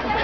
Please.